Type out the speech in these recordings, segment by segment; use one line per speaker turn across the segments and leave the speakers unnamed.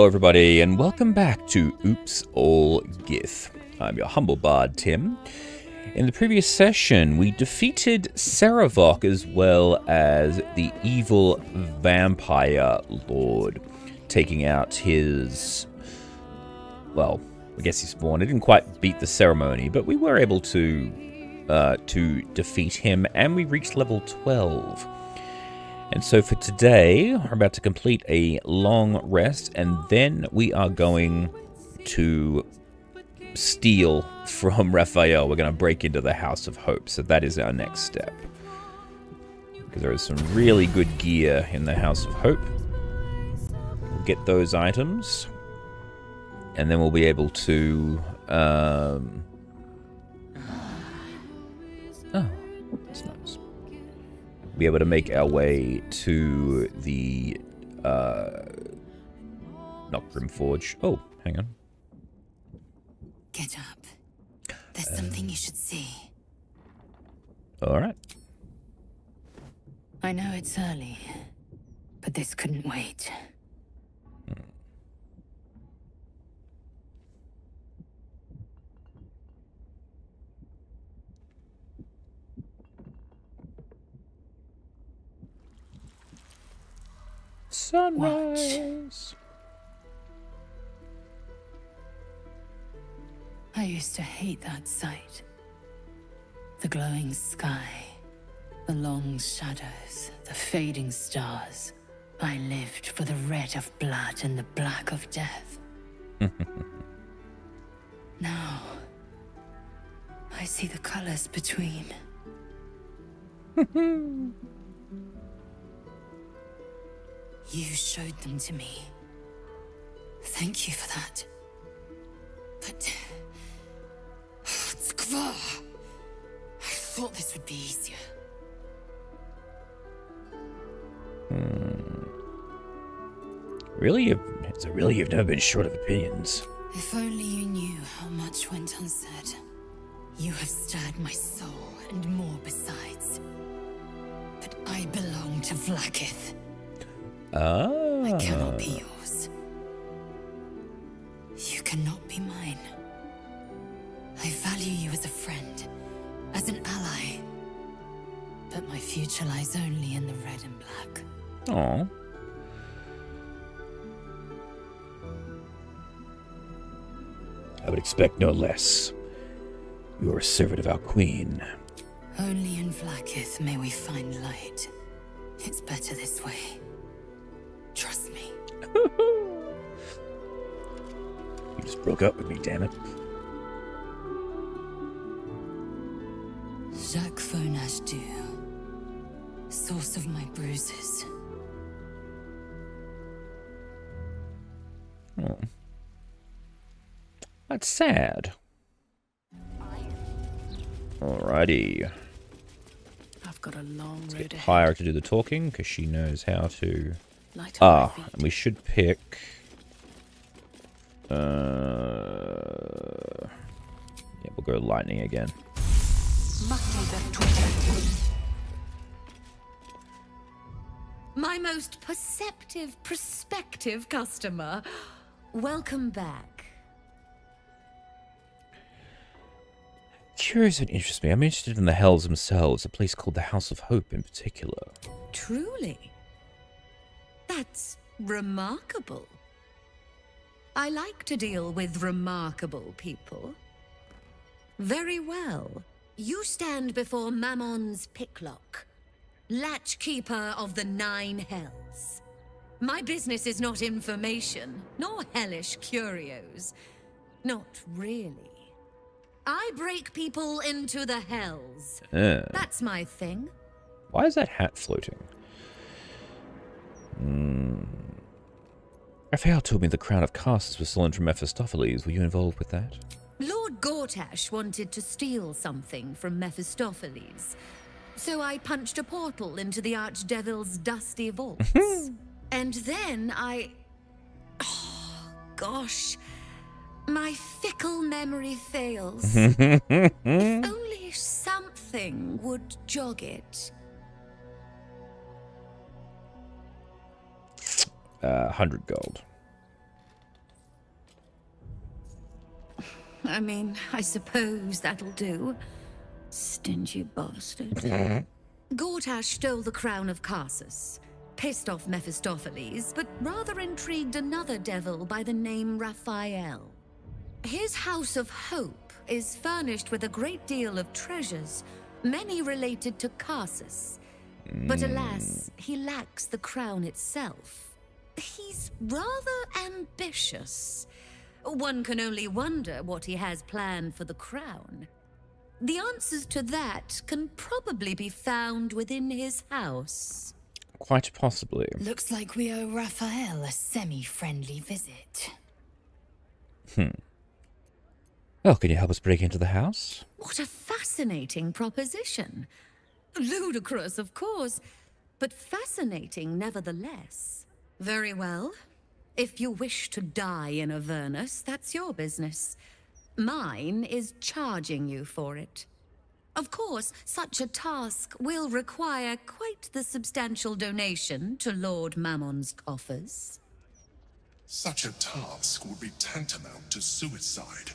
Hello, everybody, and welcome back to Oops All Gith. I'm your humble bard, Tim. In the previous session, we defeated Sarevok as well as the evil vampire lord, taking out his. Well, I guess he's born. It didn't quite beat the ceremony, but we were able to uh, to defeat him, and we reached level 12. And so for today, we're about to complete a long rest, and then we are going to steal from Raphael. We're going to break into the House of Hope, so that is our next step. Because there is some really good gear in the House of Hope. We'll get those items, and then we'll be able to... Um... Oh, that's nice be able to make our way to the uh not Grimforge. Oh, hang on.
Get up. There's something you should see.
Alright.
I know it's early, but this couldn't wait.
Sunrise.
I used to hate that sight. The glowing sky, the long shadows, the fading stars. I lived for the red of blood and the black of death. now, I see the colors between. You showed them to me. Thank you for that. But... I thought this would be easier.
Hmm. Really? You've, so really you've never been short of opinions.
If only you knew how much went unsaid. You have stirred my soul, and more besides. But I belong to Vlaakith.
Oh.
I cannot be ah. yours. You cannot be mine. I value you as a friend, as an ally. But my future lies only in the red and black.
Oh. I would expect no less. You are a servant of our queen.
Only in Vlaakith may we find light. It's better this way. Trust me.
you just broke up with me, damn it.
Jacques Fonage Du, source of my bruises.
Oh. That's sad. Alrighty.
I've got a long
Let's
road
get
ahead.
Pyre to do the talking because she knows how to Ah, and we should pick... Uh, yeah, we'll go lightning again.
My most perceptive, prospective customer. Welcome back.
Curious and interests me. I'm interested in the Hells themselves, a place called the House of Hope in particular.
Truly? That's remarkable. I like to deal with remarkable people. Very well. You stand before Mammon's picklock, latchkeeper of the Nine Hells. My business is not information, nor hellish curios. Not really. I break people into the hells. That's my thing.
Why is that hat floating? Hmm. Raphael told me the crown of Karsus was stolen from Mephistopheles. Were you involved with that?
Lord Gortash wanted to steal something from Mephistopheles. So I punched a portal into the Archdevil's dusty vaults. and then I... Oh, gosh. My fickle memory fails. if only something would jog it.
uh, 100 gold.
I mean, I suppose that'll do. Stingy bastard. Mm-hmm. Gortash stole the crown of Karsus, pissed off Mephistopheles, but rather intrigued another devil by the name Raphael. His House of Hope is furnished with a great deal of treasures, many related to Karsus. But mm. alas, he lacks the crown itself. He's rather ambitious. One can only wonder what he has planned for the crown. The answers to that can probably be found within his house.
Quite possibly.
Looks like we owe Raphael a semi-friendly visit. Hmm.
Well, can you help us break into the house?
What a fascinating proposition. Ludicrous, of course, but fascinating nevertheless. Very well. If you wish to die in Avernus, that's your business. Mine is charging you for it. Of course, such a task will require quite the substantial donation to Lord Mammon's coffers.
Such a task would be tantamount to suicide.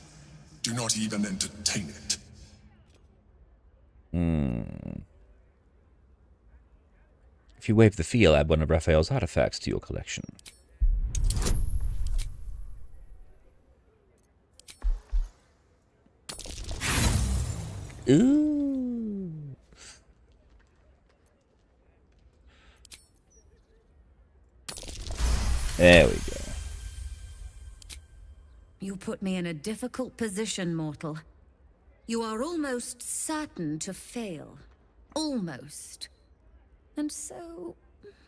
Do not even entertain it. Hmm.
If you waive the fee, I'll add one of Raphael's artifacts to your collection. Ooh. There we go.
You put me in a difficult position, mortal. You are almost certain to fail. Almost. And so,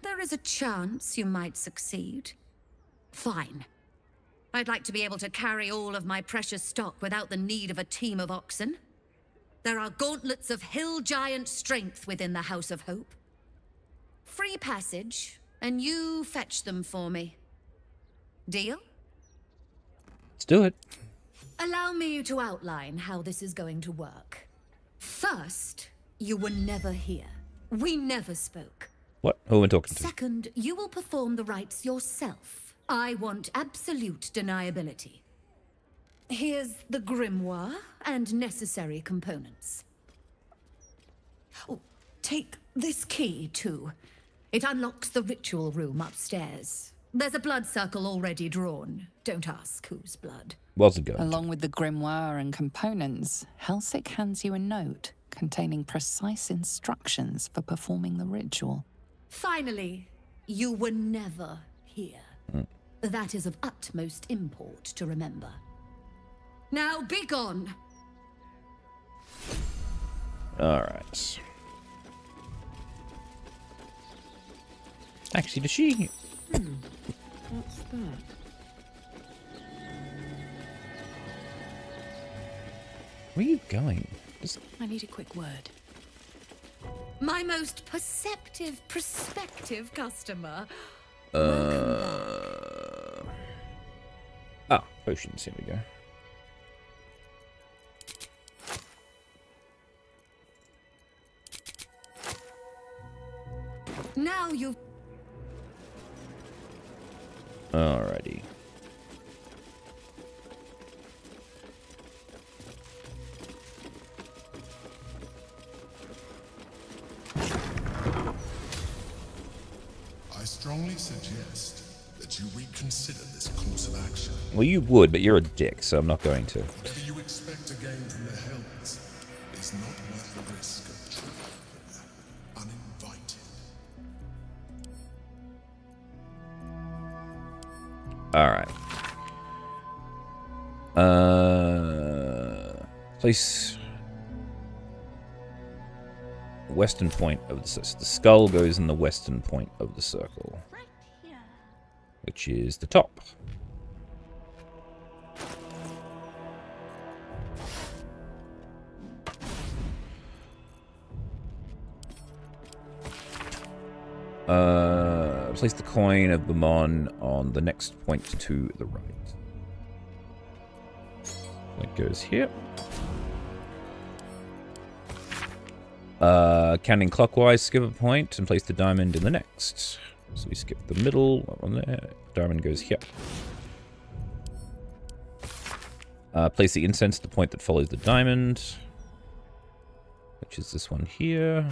there is a chance you might succeed. Fine. I'd like to be able to carry all of my precious stock without the need of a team of oxen. There are gauntlets of hill giant strength within the House of Hope. Free passage, and you fetch them for me. Deal?
Let's do it.
Allow me to outline how this is going to work. First, you were never here. We never spoke.
What? Who am I talking to?
Second, you will perform the rites yourself. I want absolute deniability. Here's the grimoire and necessary components. Oh, take this key, too. It unlocks the ritual room upstairs. There's a blood circle already drawn. Don't ask whose blood.
What's it going?
Along with the grimoire and components, Helsik hands you a note containing precise instructions for performing the ritual.
Finally, you were never here. That is of utmost import to remember. Now be gone!
All right. Actually, does she?
Hmm, what's that?
Where are you going?
I need a quick word.
My most perceptive, prospective customer.
Uh. Ah, potions. Here we go.
Now you
Alrighty. Well, you would, but you're a dick, so I'm not going to.
Whatever you expect to gain from the Hells is not worth the risk of uninvited.
All right. Uh, place western point of the circle. The skull goes in the western point of the circle, which is the top. Place the coin of Mammon on the next point to the right. It goes here. Uh, counting clockwise, skip a point and place the diamond in the next. So we skip the middle one there. Diamond goes here. Uh, place the incense at the point that follows the diamond, which is this one here.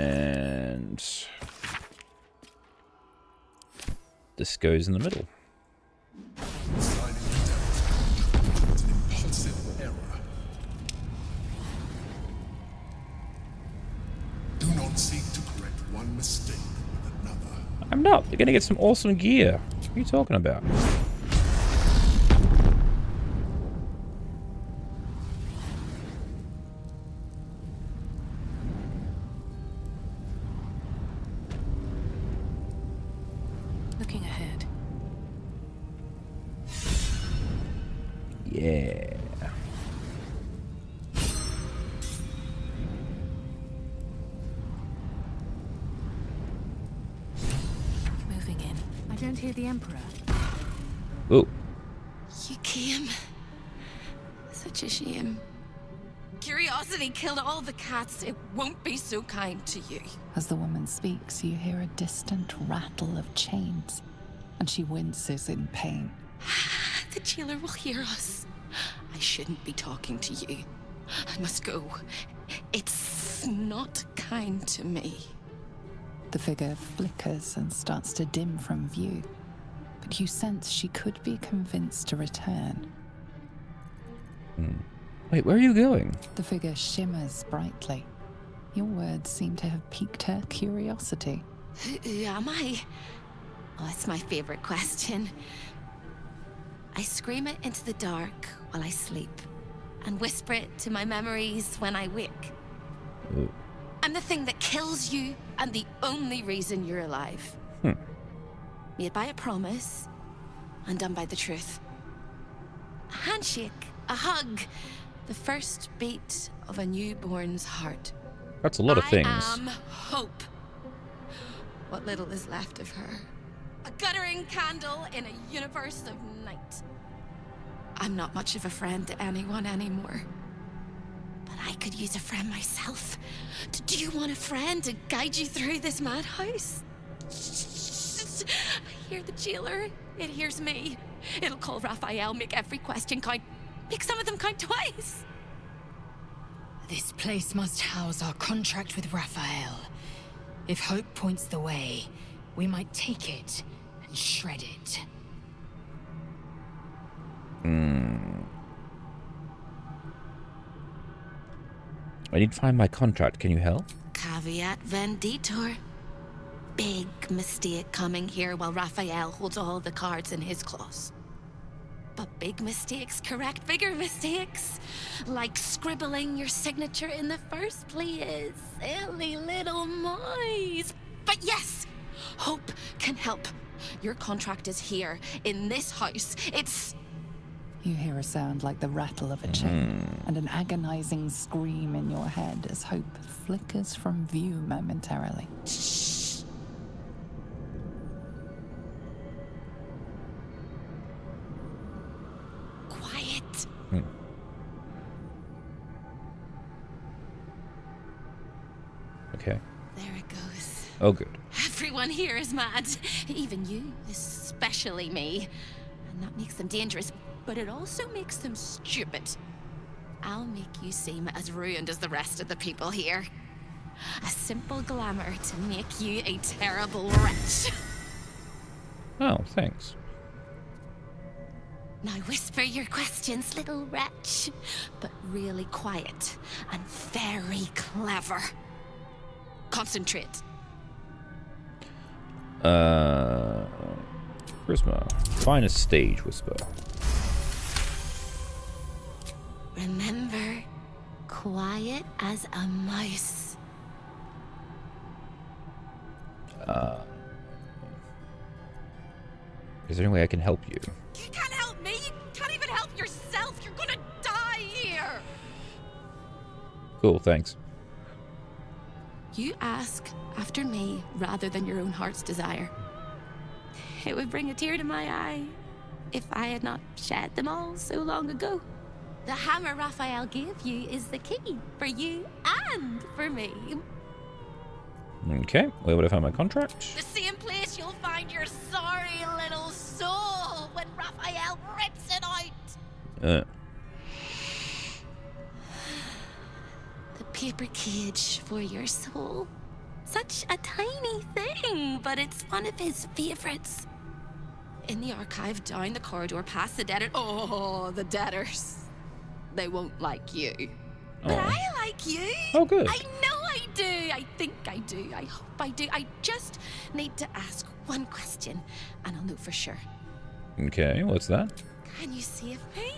And this goes in the middle.
Signing the devil's contract was an impulsive error. Do not seek to correct one mistake with another.
I'm not. You're gonna get some awesome gear. What are you talking about?
So kind to you.
As the woman speaks, you hear a distant rattle of chains, and she winces in pain.
The jailer will hear us. I shouldn't be talking to you. I must go. It's not kind to me.
The figure flickers and starts to dim from view, but you sense she could be convinced to return. Hmm.
Wait, where are you going?
The figure shimmers brightly. Your words seem to have piqued her curiosity.
Who, who am I? Oh, it's my favorite question. I scream it into the dark while I sleep, and whisper it to my memories when I wake.
Ooh.
I'm the thing that kills you, and the only reason you're alive.
Hmm.
Made by a promise, undone by the truth. A handshake, a hug, the first beat of a newborn's heart.
That's a lot of things.
I am hope. What little is left of her. A guttering candle in a universe of night. I'm not much of a friend to anyone anymore. But I could use a friend myself. Do you want a friend to guide you through this madhouse? I hear the jailer. It hears me. It'll call Raphael, make every question count. Make some of them count twice.
This place must house our contract with Raphael. If Hope points the way, we might take it and shred it. Hmm.
I need to find my contract. Can you help?
Caveat venditor. Big mistake coming here while Raphael holds all the cards in his claws. But big mistakes correct bigger mistakes. Like scribbling your signature in the first place. Silly little mice. But yes, hope can help. Your contract is here, in this house. It's.
You hear a sound like the rattle of a chain hmm. and an agonizing scream in your head as hope flickers from view momentarily.
Quiet.
Okay.
There it goes.
Oh, good.
Everyone here is mad. Even you, especially me. And that makes them dangerous, but it also makes them stupid. I'll make you seem as ruined as the rest of the people here. A simple glamour to make you a terrible wretch.
Oh, thanks.
Now whisper your questions, little wretch. But really quiet and very clever. Concentrate.
Uh, charisma. Find a stage whisper.
Remember, quiet as a mouse.
Uh, Is there any way I can help you?
You can't help me. You can't even help yourself. You're gonna die here.
Cool, thanks.
You ask after me rather than your own heart's desire. It would bring a tear to my eye if I had not shed them all so long ago. The hammer Raphael gave you is the key for you and for me.
Okay, where would I find my contract?
The same place you'll find your sorry
Uh,
The paper cage for your soul. Such a tiny thing, but it's one of his favorites. In the archive, down the corridor, past the debtor. Oh, the debtors. They won't like you. But. I like you.
Oh, good.
I know I do. I think I do. I hope I do. I just need to ask one question, and I'll know for sure.
okay, what's that?
Can you save me?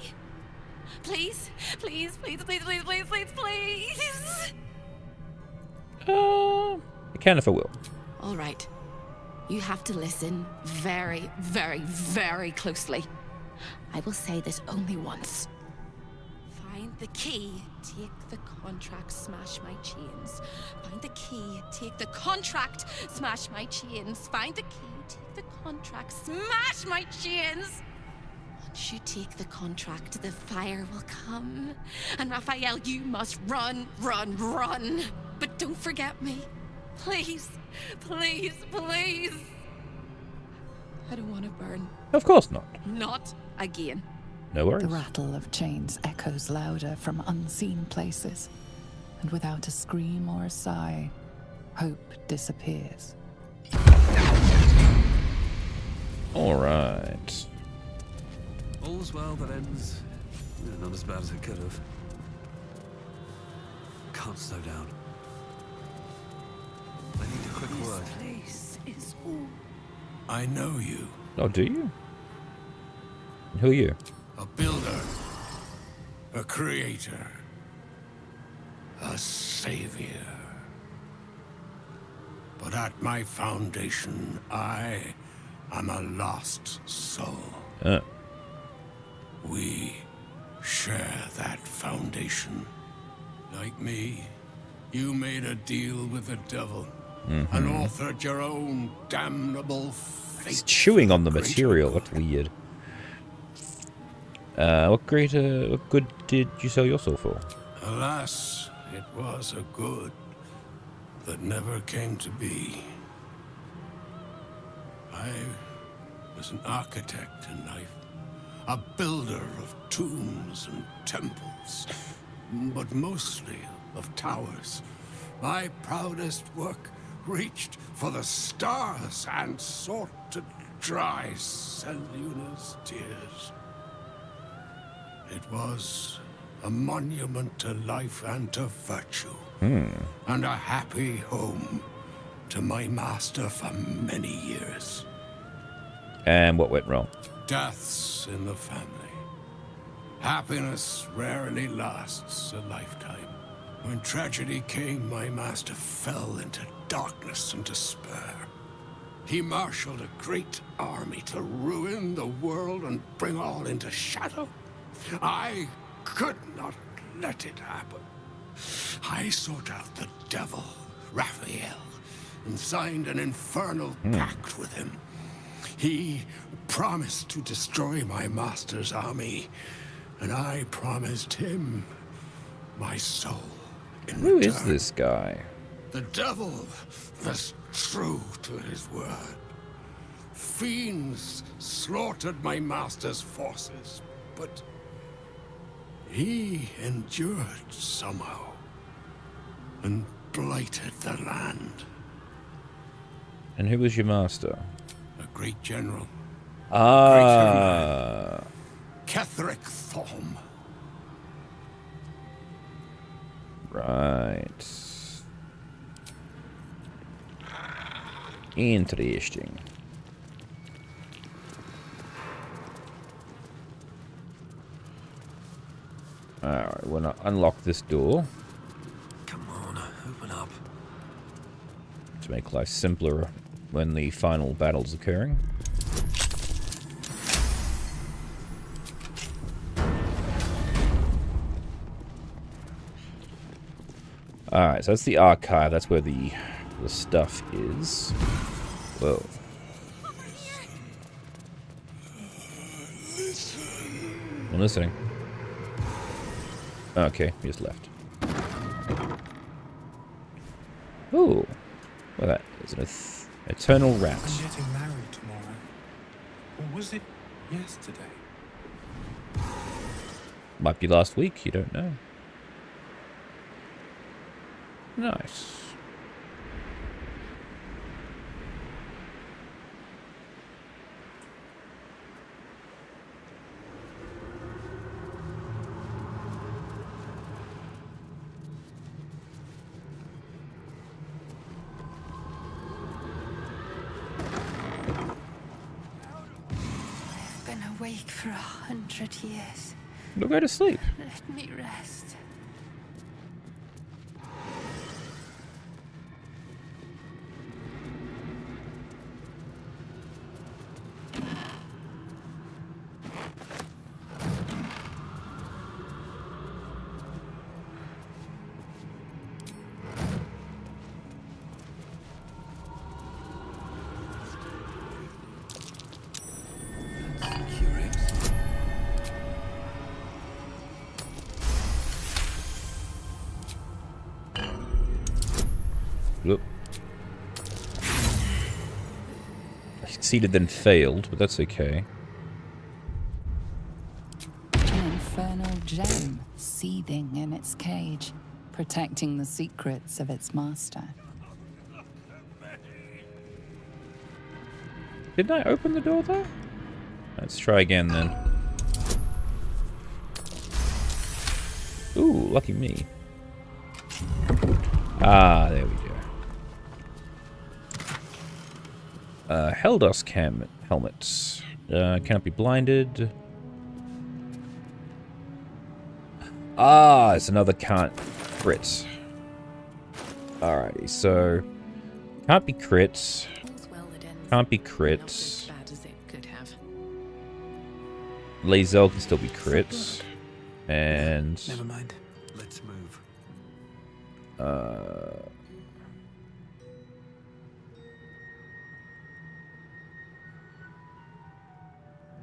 Please, please, please, please, please, please, please, please.
Uh, I can if I will.
All right. You have to listen very, very, very closely. I will say this only once. Find the key, take the contract, smash my chains. Find the key, take the contract, smash my chains. Find the key, take the contract, smash my chains. Once you take the contract, the fire will come. And Raphael, you must run, run, run. But don't forget me. Please, please, please. I don't want to burn.
Of course not.
Not again.
No worries.
The rattle of chains echoes louder from unseen places, and without a scream or a sigh, hope disappears.
All right.
All's well that ends. eh, Not as bad as it could have. Can't slow down. I need a quick word.
Place is all.
I know you.
Oh, do you? Who are you?
A builder. A creator. A savior. But at my foundation, I am a lost soul.
Uh,
We share that foundation. Like me, you made a deal with the devil and authored your own damnable fate.
he's chewing on the material. That's weird. Uh, what great, uh, what good did you sell your soul for?
Alas, it was a good that never came to be. I was an architect in life, a builder of tombs and temples, but mostly of towers. My proudest work reached for the stars and sought to dry Selûne's tears. It was a monument to life and to virtue, and a happy home to my master for many years.
And what went wrong?
Deaths in the family. Happiness rarely lasts a lifetime. When tragedy came, my master fell into darkness and despair. He marshaled a great army to ruin the world and bring all into shadow. I could not let it happen. I sought out the devil, Raphael, and signed an infernal hmm. pact with him. He promised to destroy my master's army, and I promised him my soul. In
Who is
return.
this guy?
The devil was true to his word. Fiends slaughtered my master's forces, but he endured somehow and blighted the land.
And who was your master?
Great general,
Ah,
Ketheric Thorm.
right. Interesting. Alright, we're gonna unlock this door
Come on, open up.
to make life simpler when the final battle's occurring. Alright, so that's the archive. That's where the, the stuff is. Whoa. I'm listening. Okay, he just left. Ooh. Well, that is an Eternal rat.
I'm getting married tomorrow. Or was it yesterday?
Might be last week, you don't know. Nice.
Hundred years.
We'll go to sleep.
Let me rest.
Succeeded then failed, but that's okay.
An infernal gem seething in its cage, protecting the secrets of its master.
Didn't I open the door though? Let's try again then. Ooh, lucky me. Ah, there we go. Helldusk cam helmets. Uh, cannot be blinded. Ah, it's another can't crit. Alrighty, so can't be crits.
All's well that ends
Can't be crits.
as bad as it could have.
Lae'zel can still be crits. And
Never mind. Let's move.
uh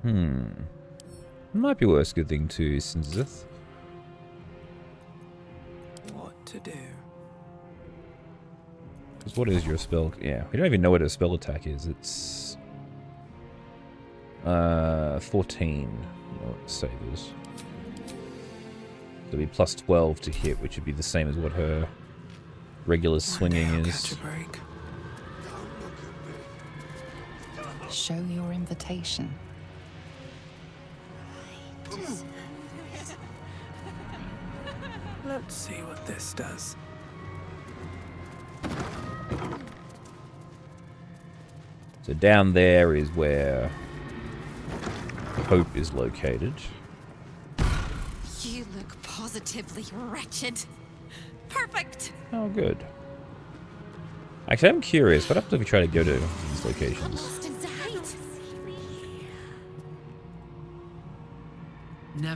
Hmm. Might be worth good thing to Sinzith.
What to do?
Because what is your spell? Yeah, we don't even know what a spell attack is. It's uh 14. No, save is. It'll be plus 12 to hit, which would be the same as what her regular swinging
One day I'll
is.
Break.
Show your invitation.
Let's see what this does.
So down there is where Hope is located.
You look positively wretched. Perfect.
Oh, good. Actually, I'm curious. What happens if we try to go to these locations?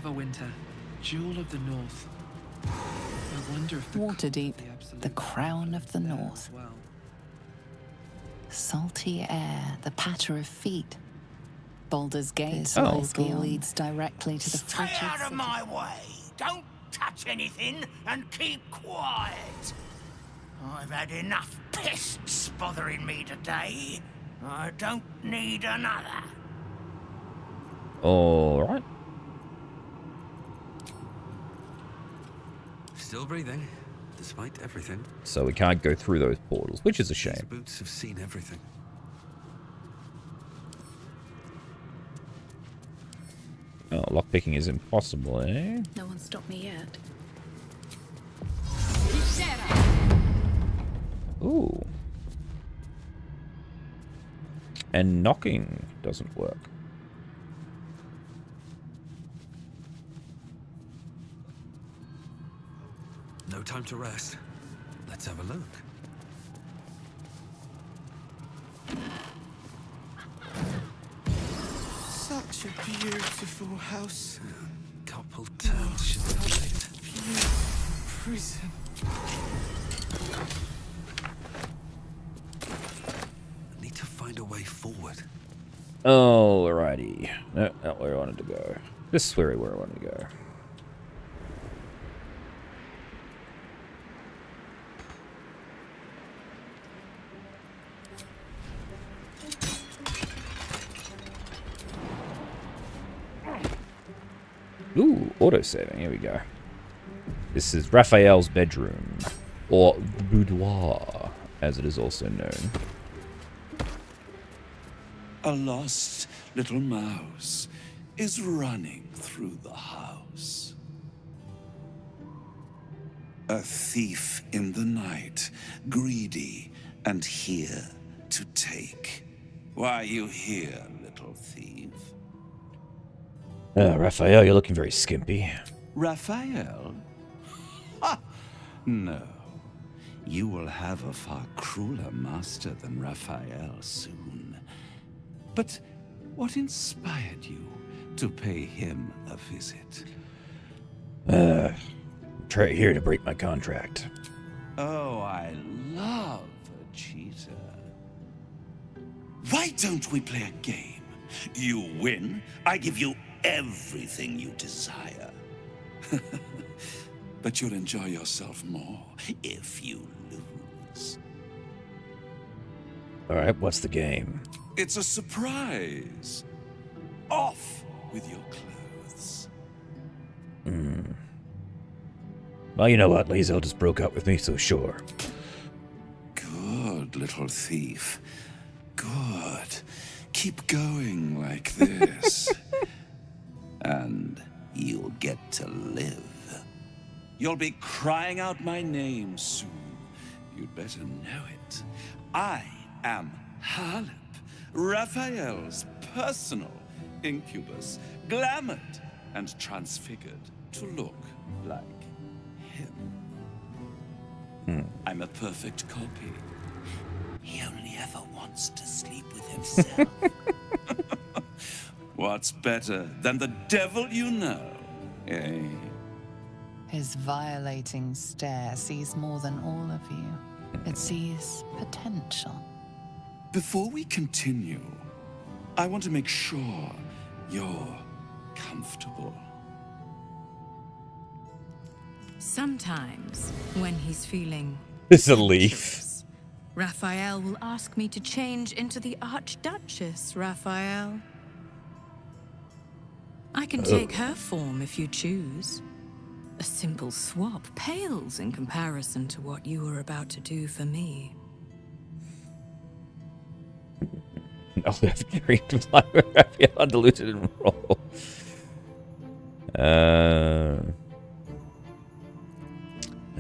Neverwinter, Jewel of the North. I wonder if the
Waterdeep,
the
the crown of the north.
well.
Salty air, the patter of feet. Baldur's Gate
Oh.
supposedly leads directly to the
Stay out of
city.
my way. Don't touch anything and keep quiet. I've had enough pests bothering me today. I don't need another.
Alright.
Still breathing, despite everything.
So we can't go through those portals, which is a
These
shame.
boots have seen everything.
Oh, lockpicking is impossible, eh?
No one stopped me yet.
Ooh. And knocking doesn't work.
Time to rest. Let's have a look.
Such a beautiful house.
A Couple towns should be lit.
Prison.
Need to find a way forward.
Alrighty. No, not where I wanted to go. This is where, where I wanted to go. Ooh, auto-saving. Here we go. This is Raphael's bedroom. Or boudoir, as it is also known.
A lost little mouse is running through the house. A thief in the night, greedy and here to take. Why are you here, little thief?
Uh, Raphael, you're looking very skimpy.
Raphael? Ha! No. You will have a far crueler master than Raphael soon. But what inspired you to pay him a visit?
Uh, try here to break my contract.
Oh, I love a cheater. Why don't we play a game? You win, I give you everything you desire. but you'll enjoy yourself more if you lose.
All right, what's the game?
It's a surprise. Off with your clothes.
Hmm. Well, you know what? Lae'zel just broke up with me, so sure.
Good, little thief. Good. Keep going like this. and you'll get to live. You'll be crying out my name soon. You'd better know it. I am Haarlep, Raphael's personal incubus, glamoured and transfigured to look like him. Hmm. I'm a perfect copy. He only ever wants to sleep with himself. What's better than the devil you know? Eh?
His violating stare sees more than all of you. It sees potential.
Before we continue, I want to make sure you're comfortable.
Sometimes, when he's feeling
It's a leaf.
Raphael will ask me to change into the Archduchess, Raphael. I can take her form if you choose. A simple swap pales in comparison to what you were about to do for me.
I'll have carried Raphael undiluted and roll. Uh,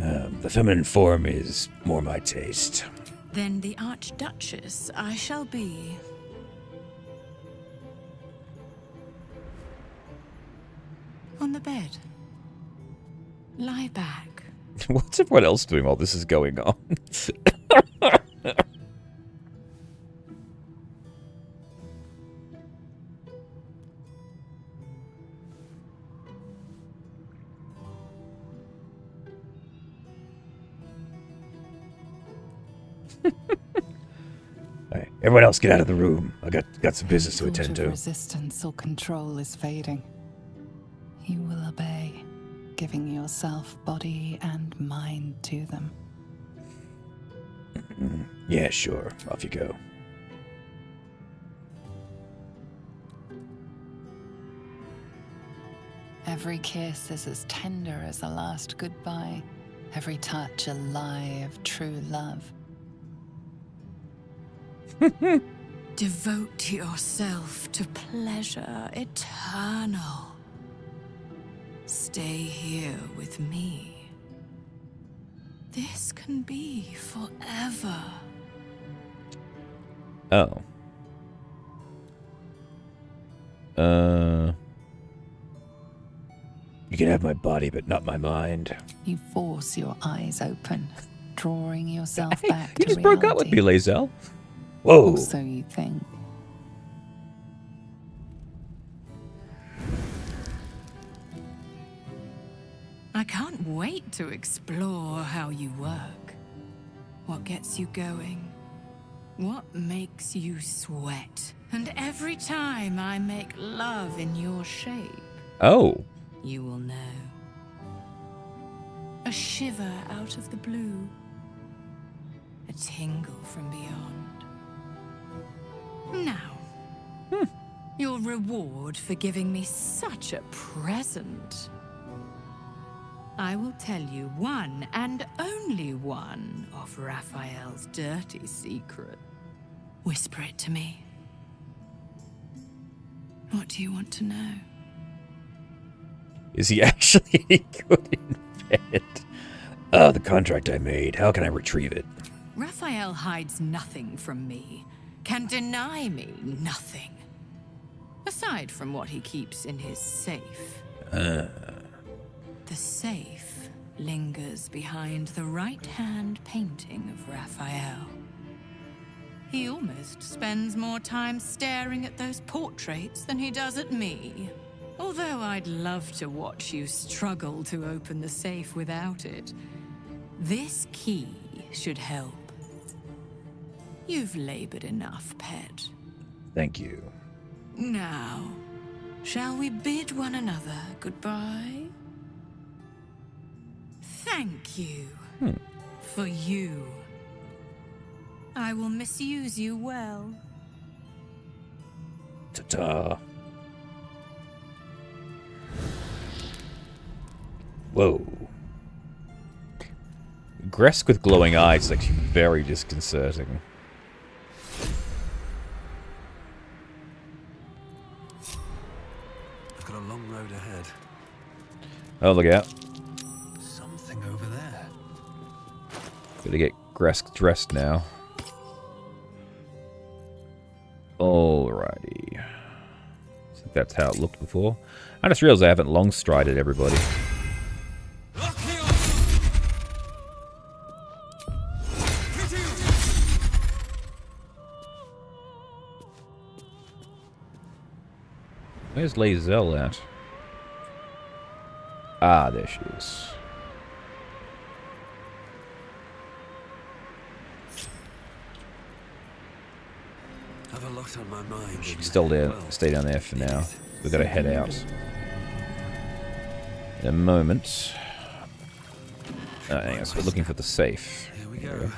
um, the feminine form is more my taste.
Then the Archduchess I shall be. On the bed. Lie back.
What's everyone else doing while this is going on? Everyone else, get out of the room. I got got some business to attend to.
resistance or control is fading. You obey, giving yourself body and mind to them.
Mm, Yeah, sure. Off you go.
Every kiss is as tender as a last goodbye. Every touch a lie of true love.
Devote yourself to pleasure eternal. Stay here with me. This can be forever.
Oh. Uh. You can have my body, but not my mind.
You force your eyes open, drawing yourself back
You just broke up with me,
reality.
Lae'zel. Whoa.
So you think.
I can't wait to explore how you work. What gets you going? What makes you sweat? And every time I make love in your shape,
Oh.
you will know. A shiver out of the blue. A tingle from beyond. Now, hmm. Your reward for giving me such a present. I will tell you one and only one of Raphael's dirty secret. Whisper it to me. What do you want to know?
Is he actually good in bed? Oh, the contract I made. How can I retrieve it?
Raphael hides nothing from me, can deny me nothing. Aside from what he keeps in his safe.
Uh,
The safe lingers behind the right hand painting of Raphael. He almost spends more time staring at those portraits than he does at me. Although I'd love to watch you struggle to open the safe without it, this key should help. You've labored enough, pet.
thank you.
Now, shall we bid one another goodbye? Thank you.
Hmm.
For you. I will misuse you well.
Ta-ta. Whoa. Gresk with glowing eyes is actually very disconcerting.
I've got a long road ahead.
Oh, look out. Gotta get Gresk dressed now. Alrighty. I think that's how it looked before. I just realized I haven't long strided everybody. Where's Lae'zel at? Ah, there she is. She can still down, stay down there for now. We've got to head out. In a moment. Oh, hang on, so we're looking for the safe.
Here we go.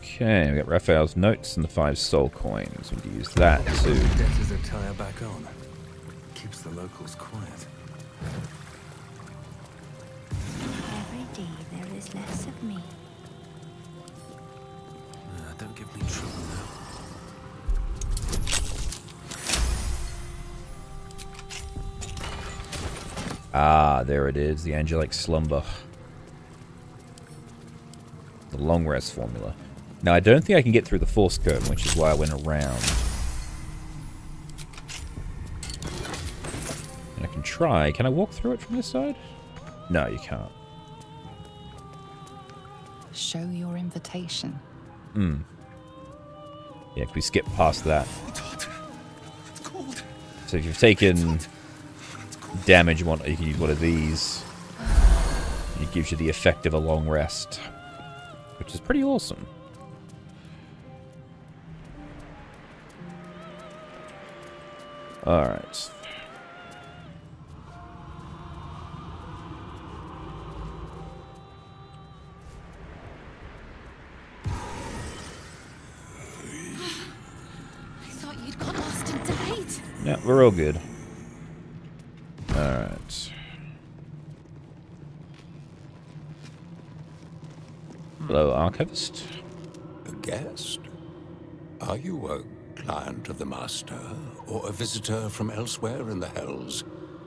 Okay, we got Raphael's notes and the five soul coins. We can use that to
Debtors attire back on. Keeps the locals quiet.
There is less of me.
Uh, don't give me trouble now.
Ah, there it is, the angelic slumber. The long rest formula. Now, I don't think I can get through the force curtain, which is why I went around. And I can try. Can I walk through it from this side? No, you can't.
Show your invitation.
Hmm. Yeah, if we skip past that? So if you've taken damage, you, want, you can use one of these. It gives you the effect of a long rest, which is pretty awesome. Alright. We're all good. Alright. Hello, Archivist.
A guest? Are you a client of the Master, or a visitor from elsewhere in the Hells?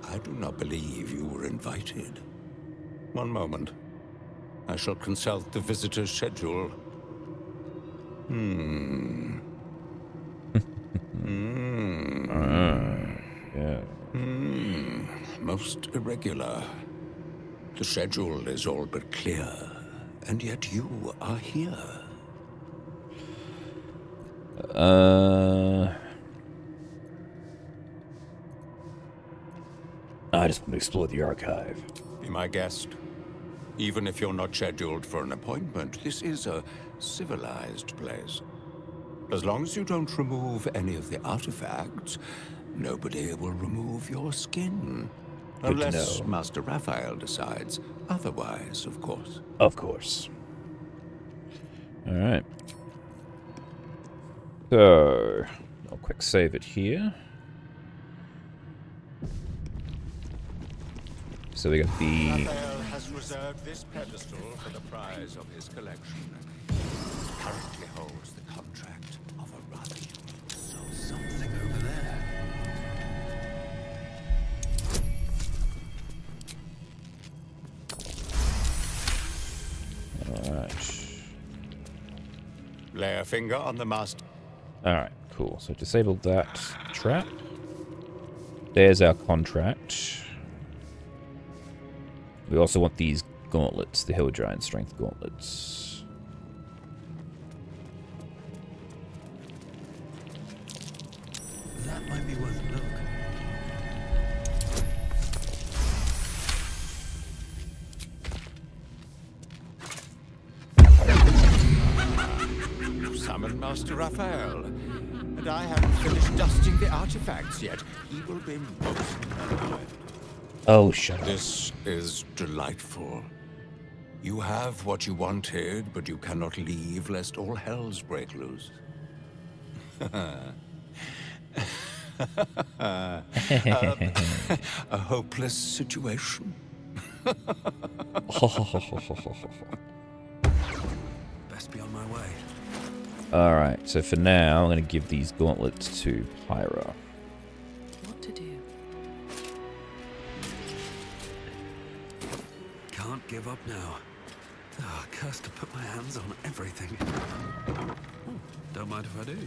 I do not believe you were invited. One moment. I shall consult the visitor's schedule. Hmm. Hmm.
yeah.
Hmm. Most irregular. The schedule is all but clear, and yet you are here.
Uh, I just want to explore the archive.
Be my guest. Even if you're not scheduled for an appointment, this is a civilized place. As long as you don't remove any of the artifacts, nobody will remove your skin.
Good to
Unless
know.
Master Raphael decides otherwise, of course.
Of course. All right. So, I'll quick save it here. So we got the
Raphael has reserved this pedestal for the prize of his collection. Currently holds Lay a finger on the master.
All right, cool. So disabled that trap. There's our contract. We also want these gauntlets, the Hill Giant Strength gauntlets.
Yet. He will be most annoyed.
Oh, shut up.
This is delightful. You have what you wanted, but you cannot leave lest all hells break loose. Uh, a hopeless situation.
Best be on my way.
All right, so for now, I'm going to give these gauntlets to Pyra.
Give up now. Ah, cursed to put my hands on everything. Oh, don't mind if I do.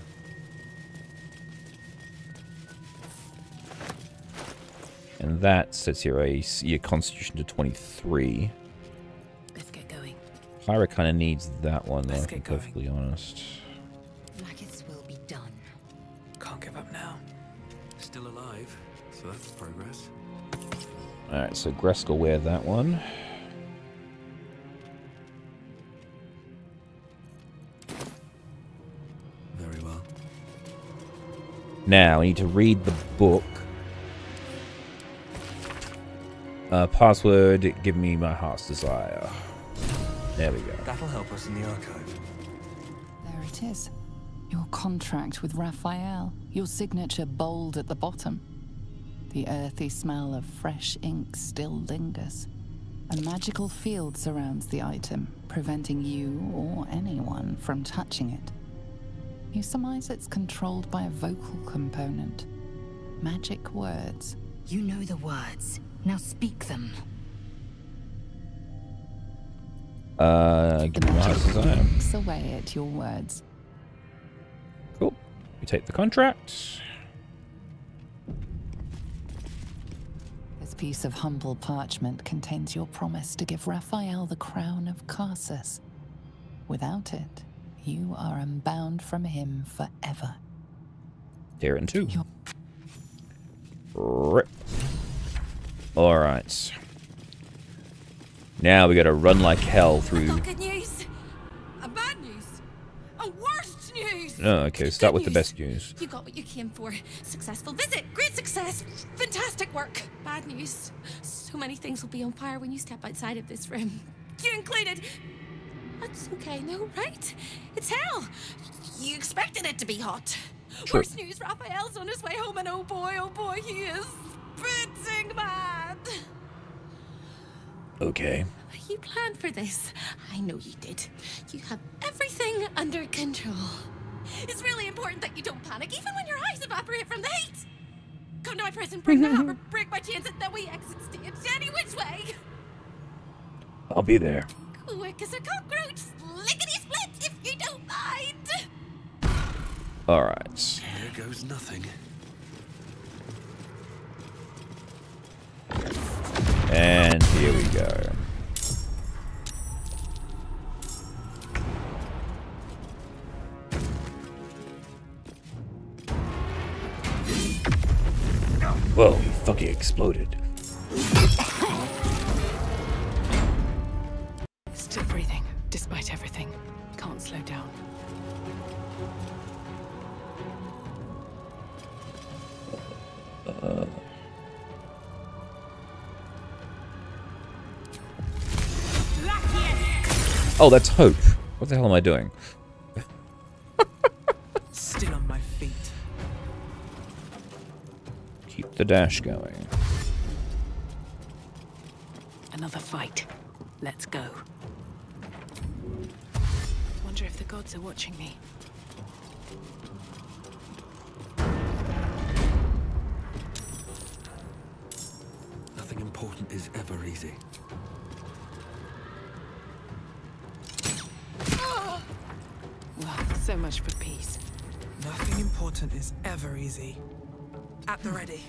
And that sets your ace, your constitution to 23.
Let's get going.
Pyra kind of needs that one, though,
Let's
if I'm
get going.
perfectly honest.
Rackets will be done.
Can't give up now.
Still alive, so that's progress.
Alright, so Gresk will wear that one. Now, I need to read the book. Uh, password, give me my heart's desire. There we go.
That'll help us in the archive.
There it is. Your contract with Raphael. Your signature bold at the bottom. The earthy smell of fresh ink still lingers. A magical field surrounds the item, preventing you or anyone from touching it. You surmise it's controlled by a vocal component. Magic words.
You know the words. Now speak them.
Uh, give me my heart's desire.
Away at your words.
Cool. We take the contract.
This piece of humble parchment contains your promise to give Raphael the crown of Karsus. Without it, you are unbound from him forever.
Tear it in two. Rip. Alright. Now we gotta run like hell through.
Good news. A bad news. A worst news.
Oh, okay, start with the best news.
You got what you came for. Successful visit. Great success. Fantastic work. Bad news. So many things will be on fire when you step outside of this room. You included. That's okay, no, right? It's hell. You expected it to be hot.
True.
Worst news, Raphael's on his way home, and oh boy, oh boy, he is spitting mad.
Okay.
You planned for this. I know you did. You have everything under control. It's really important that you don't panic, even when your eyes evaporate from the heat. Come to my prison, break my hammer, break my chains, and then we exit stage any which way.
I'll be there.
Quick as a cockroach, lickety split if you don't mind.
Alright.
Here goes nothing.
And here we go. Whoa, he fucking exploded.
down.
Oh, that's Hope. What the hell am I doing?
Still on my feet.
Keep the dash going.
Another fight. Let's go gods are watching me.
Nothing important is ever easy.
Well, so much for peace.
Nothing important is ever easy. At the ready.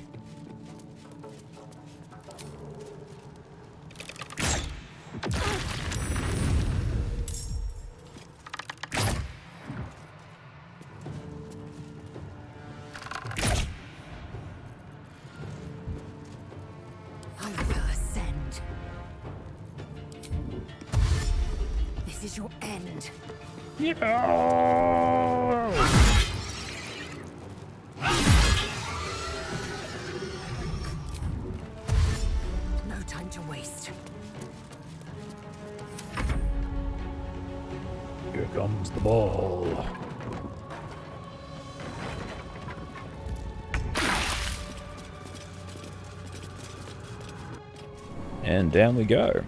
Down we go.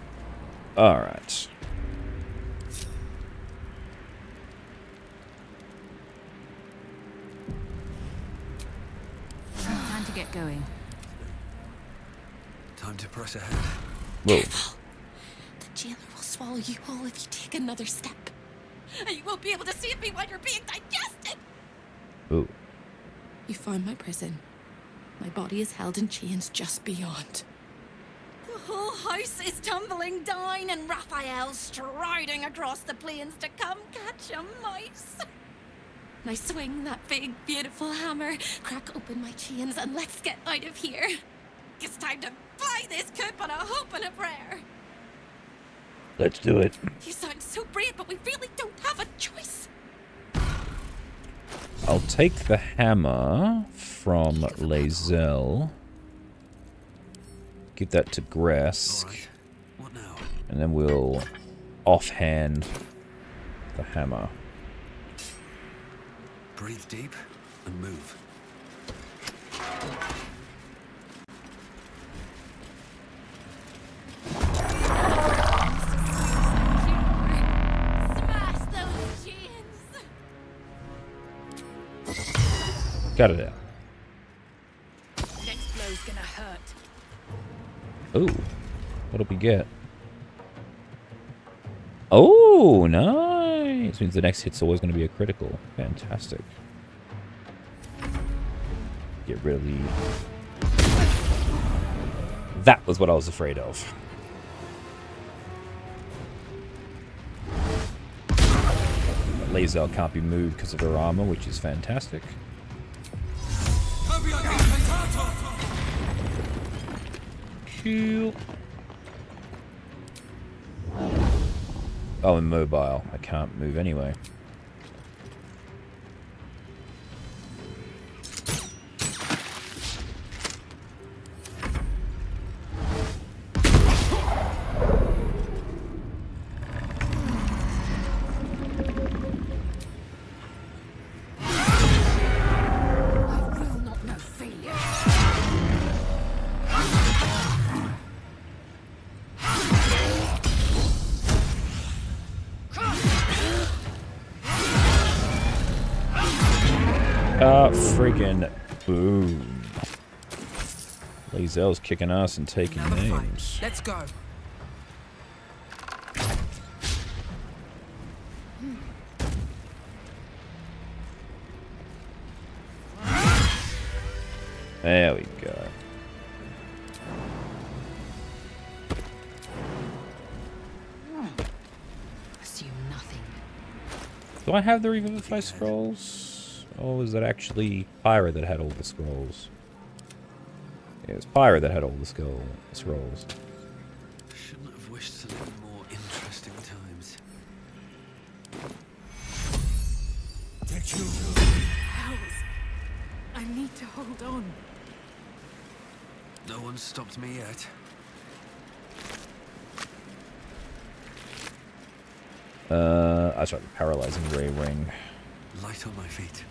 Alright.
Time to get going.
Time to press ahead.
Whoa.
The jailer will swallow you whole if you take another step. And you won't be able to save me while you're being digested.
Ooh.
You found my prison. My body is held in chains just beyond. The whole house is down, and Raphael striding across the plains to come catch a mouse. And I swing that big, beautiful hammer, crack open my chains, and let's get out of here. It's time to fly this coop on a hope and a prayer.
Let's do it.
You sound so brave, but we really don't have a choice.
I'll take the hammer from Lae'zel. Give that to Gresk.
What now?
And then we'll offhand the hammer.
Breathe deep and move.
Smash those chains.
Got it out.
Next blow's gonna hurt.
Ooh. What'll we get? Oh, nice. Means the next hit's always going to be a critical. Fantastic. Get rid of the... That was what I was afraid of. Lae'zel can't be moved because of her armor, which is fantastic. Cool. Oh, and mobile. I can't move anyway. Lae'zel's kicking ass and taking
Another fight.
names.
Let's go.
There we go.
Assume nothing.
Do I have the Revivify scrolls? Or was it actually Pyra that had all the scrolls? Yeah, it was Pyra that had all the skull scrolls.
Shouldn't have wished to live more interesting times.
Hells. I need to hold on.
No one's stopped me yet.
Uh, I sorry, paralyzing ray ring.
Light on my feet.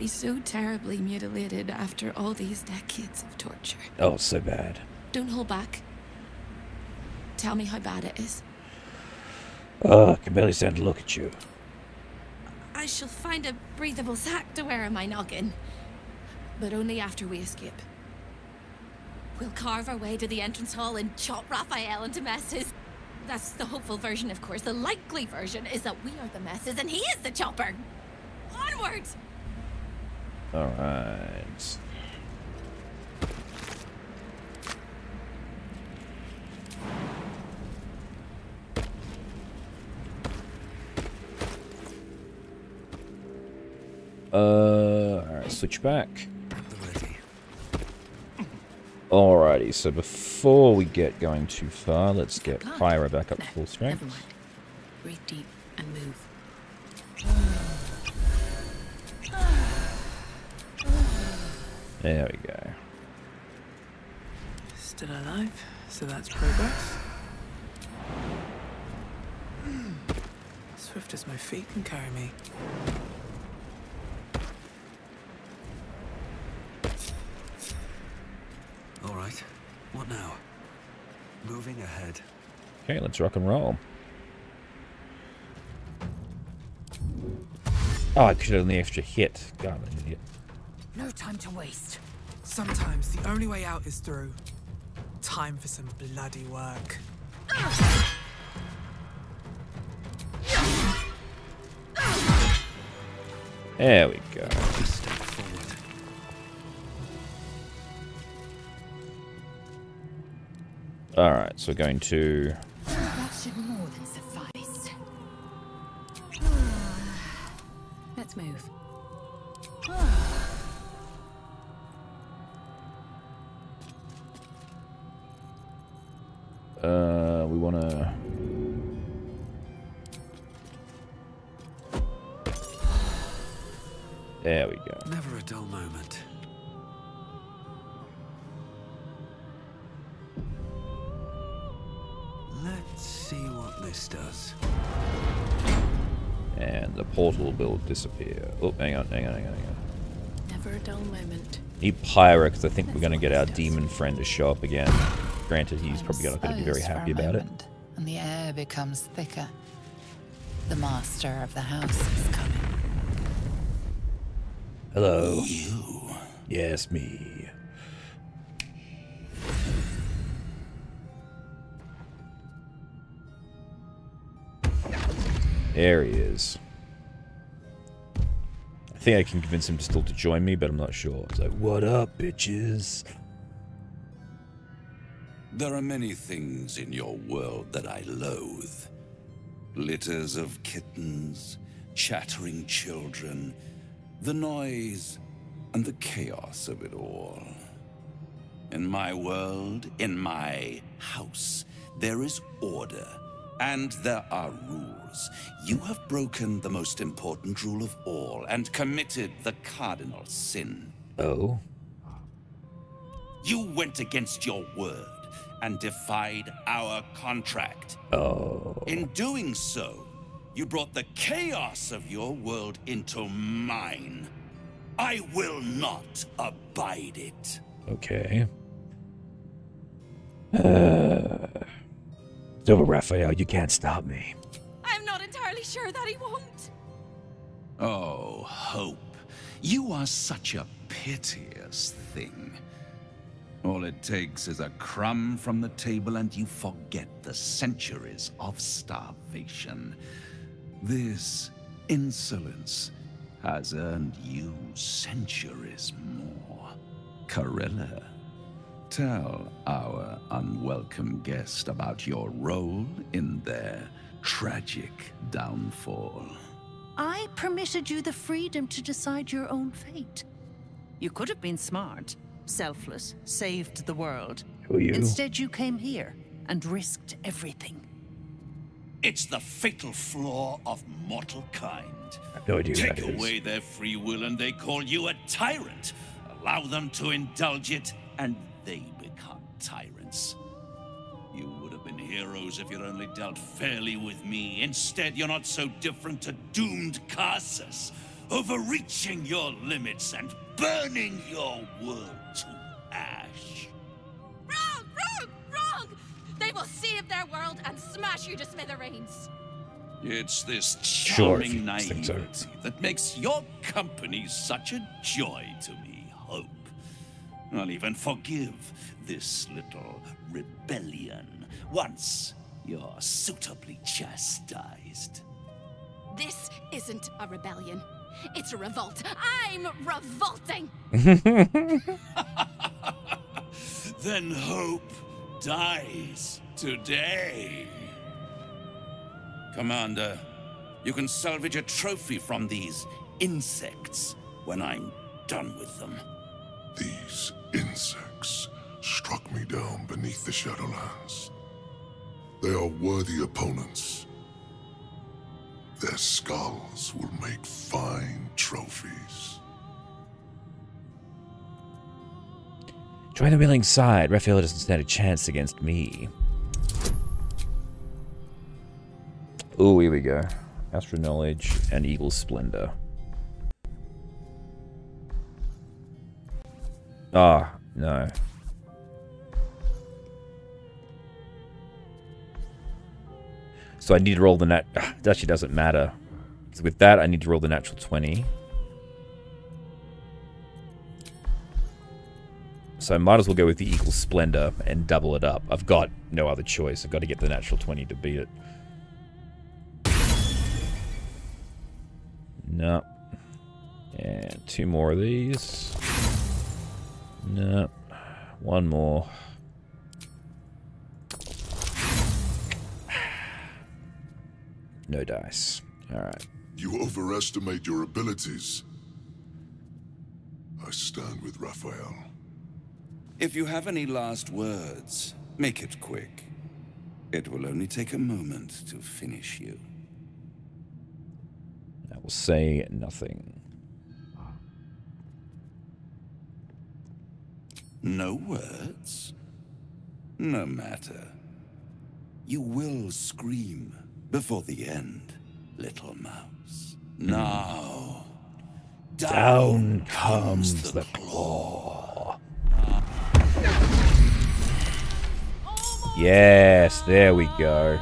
Be so terribly mutilated after all these decades of torture.
Oh, so bad.
Don't hold back. Tell me how bad it is.
Oh, I can barely stand to look at you.
I shall find a breathable sack to wear on my noggin. But only after we escape. We'll carve our way to the entrance hall and chop Raphael into messes. That's the hopeful version, of course. The likely version is that we are the messes and he is the chopper. Onward!
Alright. Uh, alright, switch back. Alrighty, so before we get going too far, let's get Pyra back up to full strength.
Breathe deep and move.
There we go.
Still alive, so that's progress. Swift as my feet can carry me.
All right. What now? Moving ahead.
Okay, let's rock and roll. Oh, I could have done the extra hit. God, I'm an idiot.
No time to waste. Sometimes the only way out is through. Time for some bloody work.
There we go. Alright, so we're going to... disappear. Oh, hang on, hang on, hang on, hang on.
Never a dull moment.
Need Pyra, because I think we're going to get our demon friend to show up again. Granted, he's probably not going to be very
Suppose for a
happy about it.
And the air becomes thicker. The master of the house is coming.
Hello. You. Yes, me. There he is. I think I can convince him to still to join me, but I'm not sure. It's like, what up, bitches?
There are many things in your world that I loathe. Litters of kittens, chattering children, the noise and the chaos of it all. In my world, in my house, there is order and there are rules. You have broken the most important rule of all and committed the cardinal sin.
Oh?
You went against your word and defied our contract.
Oh.
In doing so, you brought the chaos of your world into mine. I will not abide it.
Okay. Uh, Silver Raphael, you can't stop me.
I'm not entirely sure that he won't.
Oh, Hope, you are such a piteous thing. All it takes is a crumb from the table and you forget the centuries of starvation. This insolence has earned you centuries more. Korrilla, tell our unwelcome guest about your role in their tragic downfall.
I permitted you the freedom to decide your own fate. You could have been smart, selfless, saved the world.
Who are you?
Instead, you came here and risked everything.
It's the fatal flaw of mortal kind.
I have no idea
Take
that is.
away their free will and they call you a tyrant. Allow them to indulge it and they become tyrants. You would have been heroes if you'd only dealt fairly with me. Instead, you're not so different to doomed Karsus, overreaching your limits and burning your world to ash.
Wrong! Wrong! Wrong! They will save their world and smash you to smithereens.
It's this charming
you think so.
that makes your company such a joy to me, Hope. I'll even forgive this little rebellion once you're suitably chastised.
This isn't a rebellion. It's a revolt. I'm revolting.
Then Hope dies today. Commander, you can salvage a trophy from these insects when I'm done with them.
These insects struck me down beneath the Shadowlands. They are worthy opponents. Their skulls will make fine trophies.
Join the willing side. Raphael doesn't stand a chance against me. Oh, here we go. Astral Knowledge and Eagle Splendor. Ah, no. So I need to roll the nat. It actually doesn't matter. 'Cause with that, I need to roll the natural 20. So I might as well go with the Eagle Splendor and double it up. I've got no other choice. I've got to get the natural 20 to beat it. No. And two more of these. No. One more. No dice. Alright.
You overestimate your abilities. I stand with Raphael.
If you have any last words, make it quick. It will only take a moment to finish you.
I will say nothing.
No words? No matter. You will scream before the end, little mouse. Now,
Down comes the claw. Yes, there we go.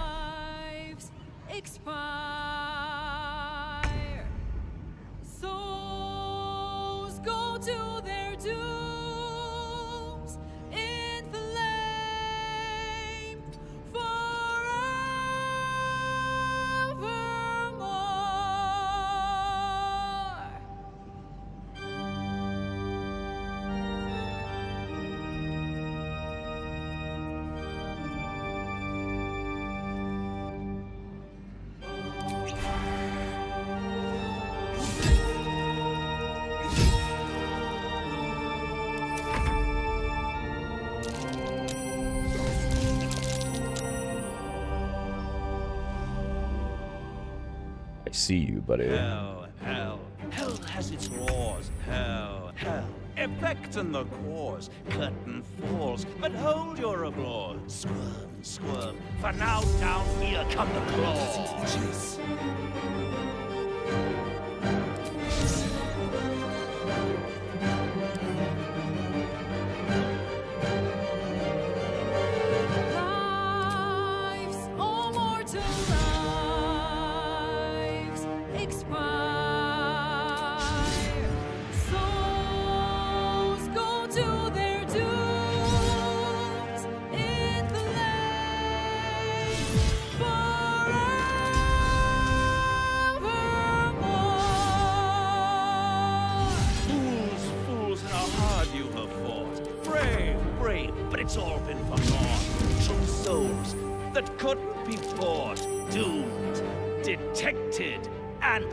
Bought. Doomed, detected,
and.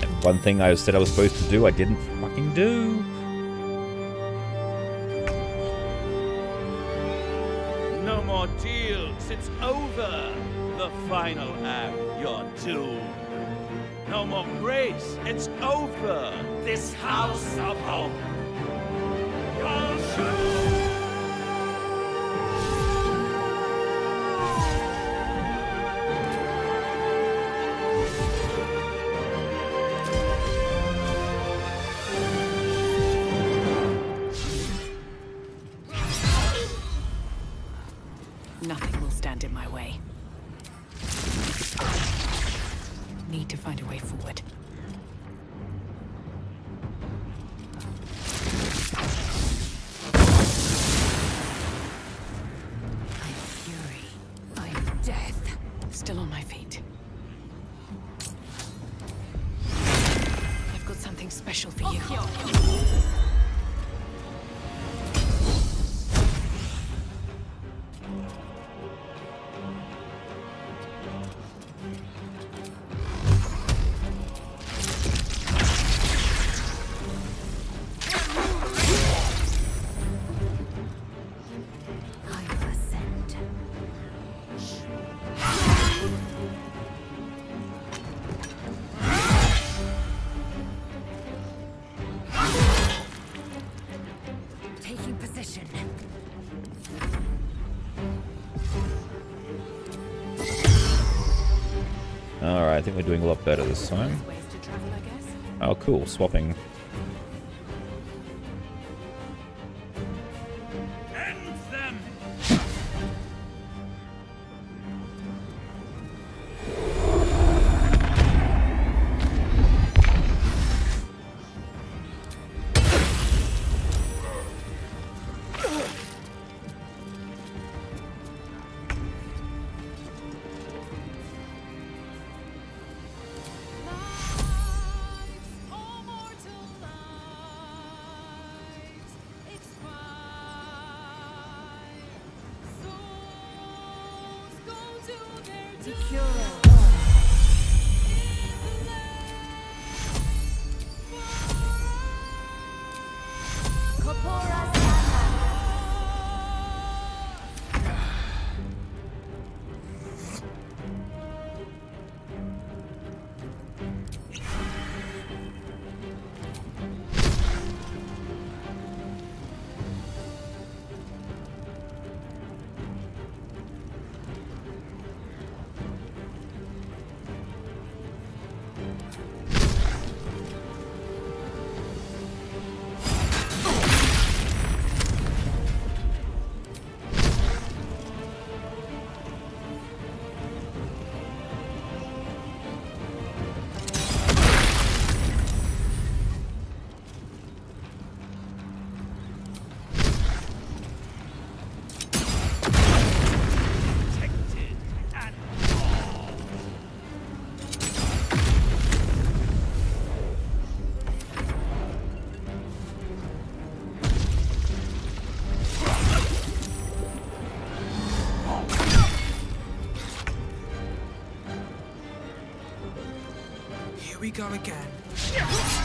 And one thing I said I was supposed to do, I didn't fucking do.
No more deals, it's over. The final act, you're doomed. No more grace, it's over. This house of hope.
Doing a lot better this time. Oh, cool. Swapping.
Here go again.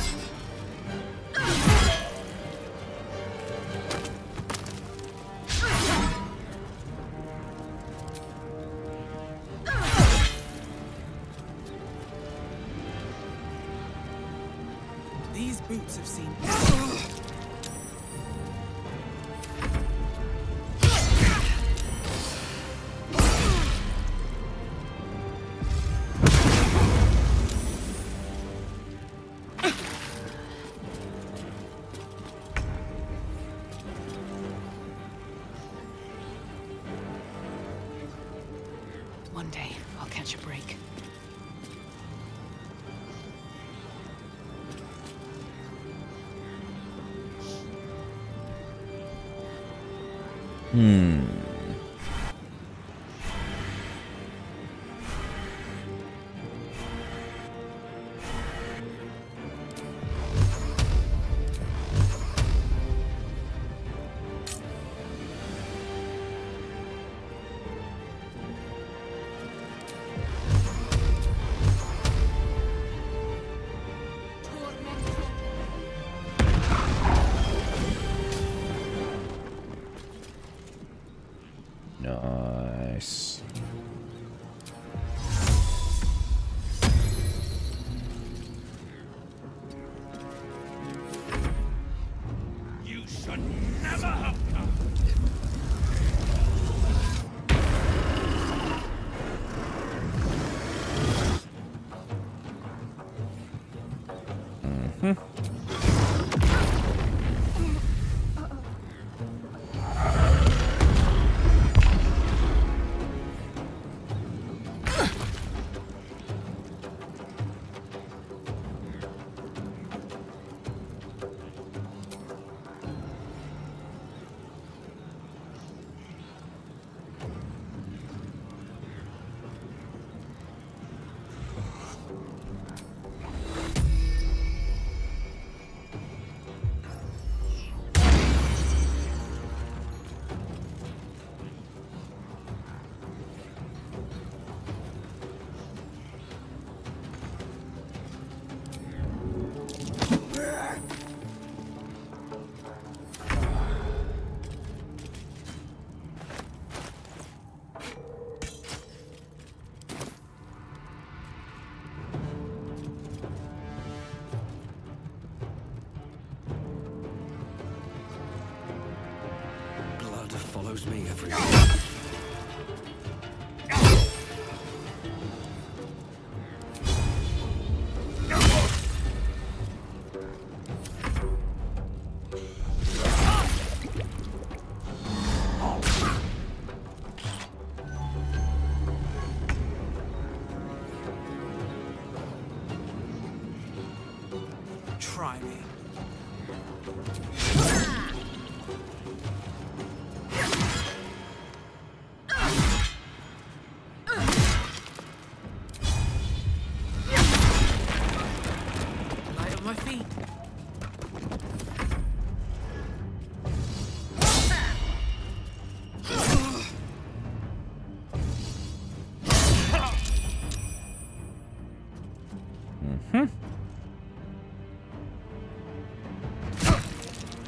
Hmm.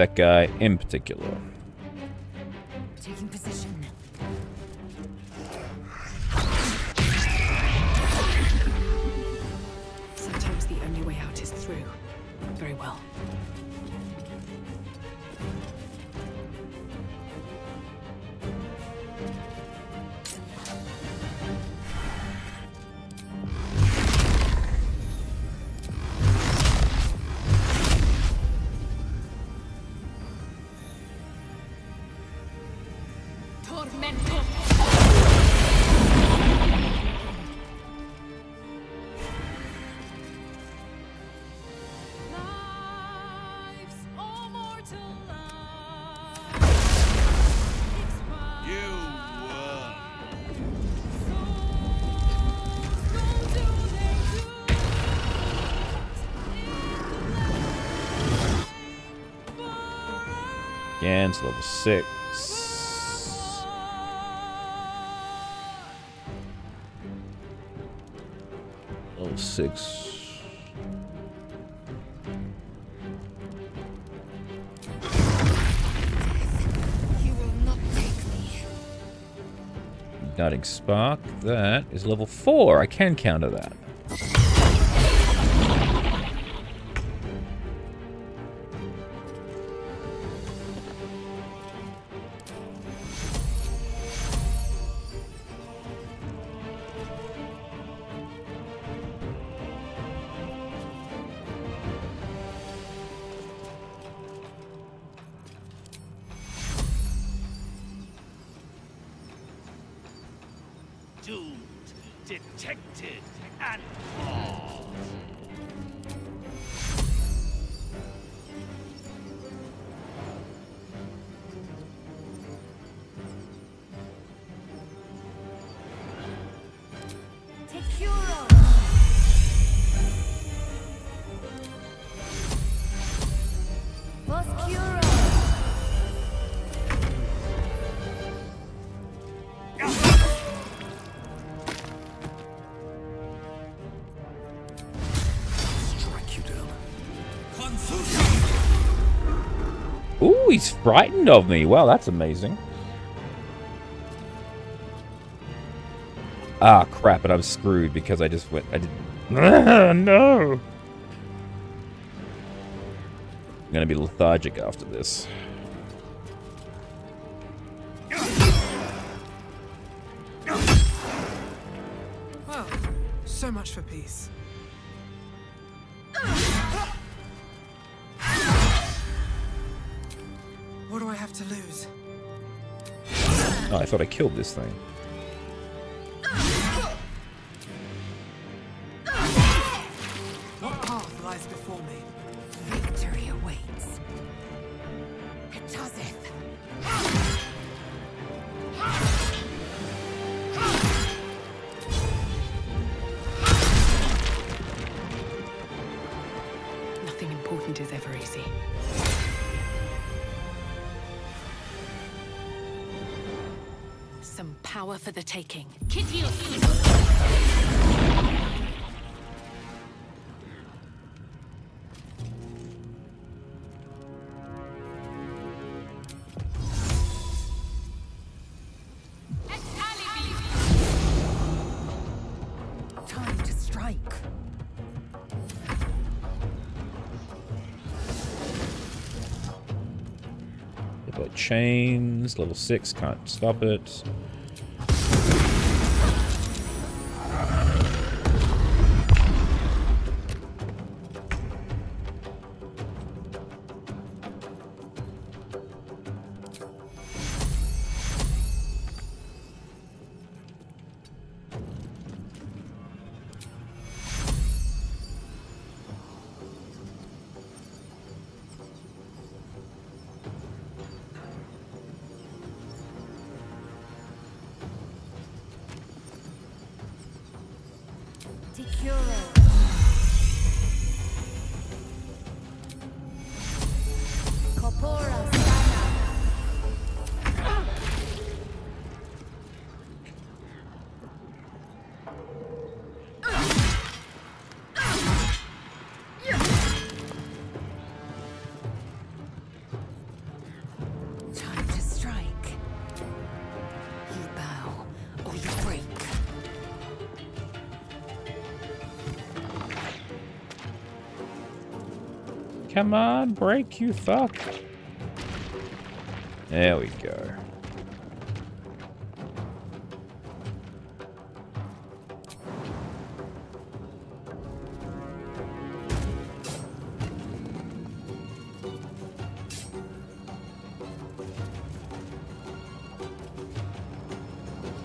that guy in particular. Level six. Level six.
You will not take me.
Igniting Spark. That is level four. I can counter that.
Detected, and lost.
Frightened of me. Wow, that's amazing. Ah, crap, and I'm screwed because I just went... I did... Ah, no! I'm gonna be lethargic after this.
Well, so much for peace.
Thought I killed this thing. Chains, level 6, can't stop it. Come on, break, you fuck. There we go.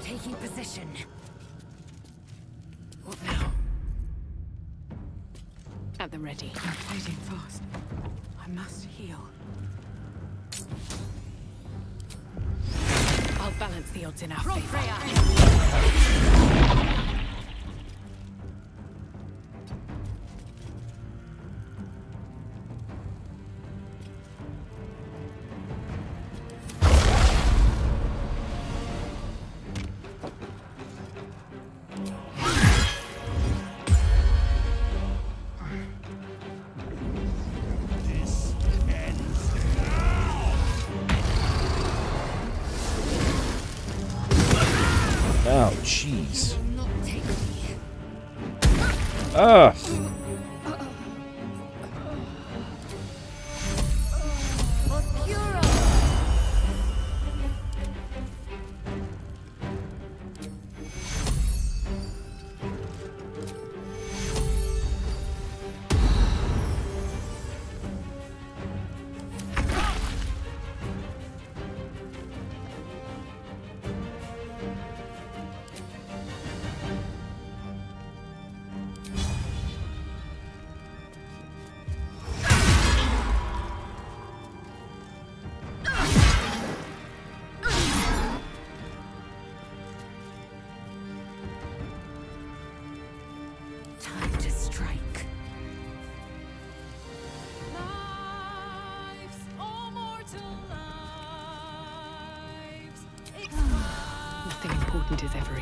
Taking position. What now?
At the ready. In our favor.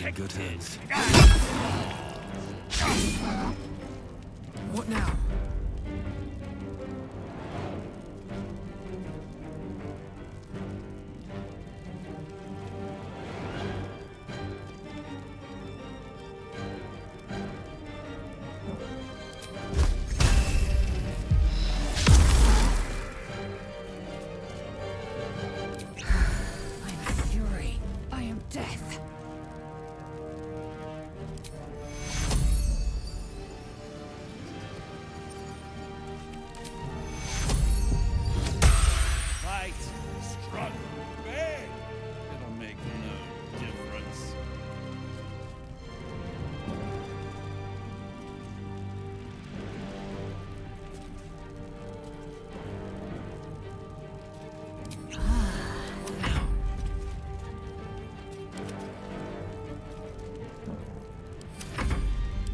soul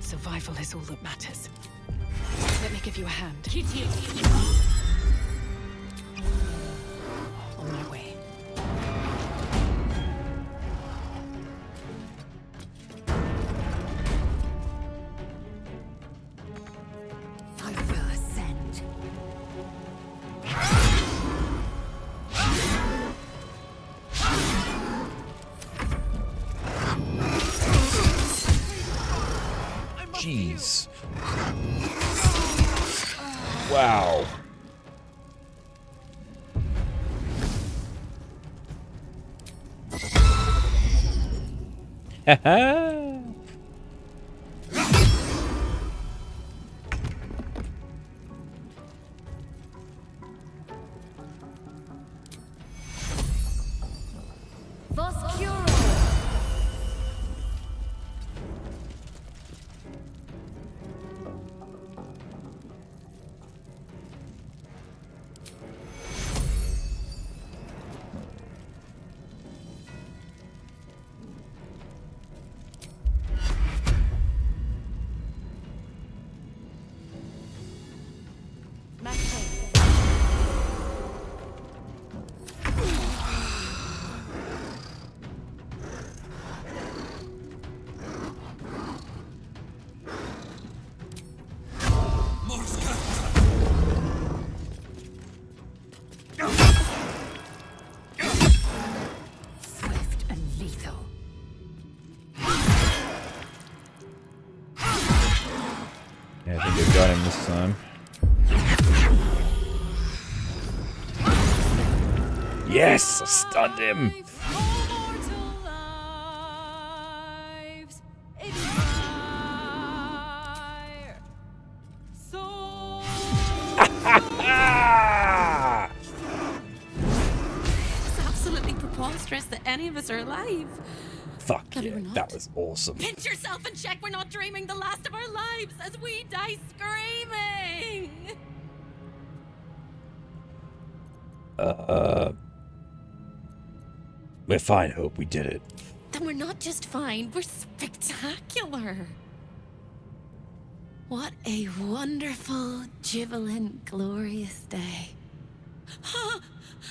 Survival is all that matters. Let me give you a hand. On
Yeah. him.
It's absolutely preposterous that any of us are alive.
Fuck yeah,
we're
that was awesome.
Pinch yourself and check we're not dreaming the last of our lives as we die
fine, Hope. We did it.
Then we're not just fine, we're spectacular. What a wonderful, jubilant, glorious day.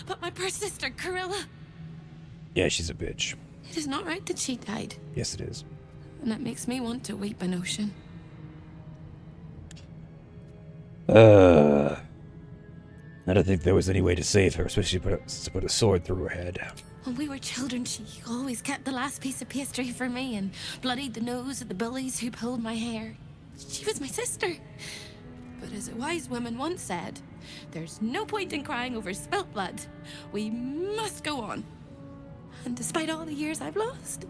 but my poor sister, Korrilla.
Yeah, she's a bitch.
It is not right that she died.
Yes, it is.
And that makes me want to weep an ocean.
Uh, I don't think there was any way to save her, especially put a, to put a sword through her head.
When we were children, she always kept the last piece of pastry for me and bloodied the nose of the bullies who pulled my hair. She was my sister. But as a wise woman once said, there's no point in crying over spilt blood. We must go on. And despite all the years I've lost,